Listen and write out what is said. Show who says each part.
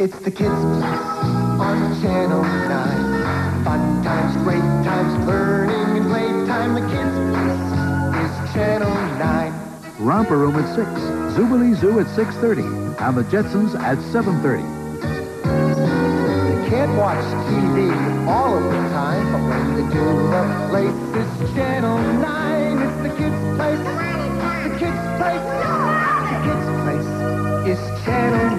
Speaker 1: It's the Kids Place on Channel 9. Fun times, great times, learning and playtime. The Kids Place is Channel 9.
Speaker 2: Romper Room at 6, Zoobilee Zoo at 6.30, and The Jetsons at 7.30. They
Speaker 1: can't watch TV all of the time, but when they do, the place is Channel 9. It's the Kids Place. The Kids Place. The Kids Place is Channel 9.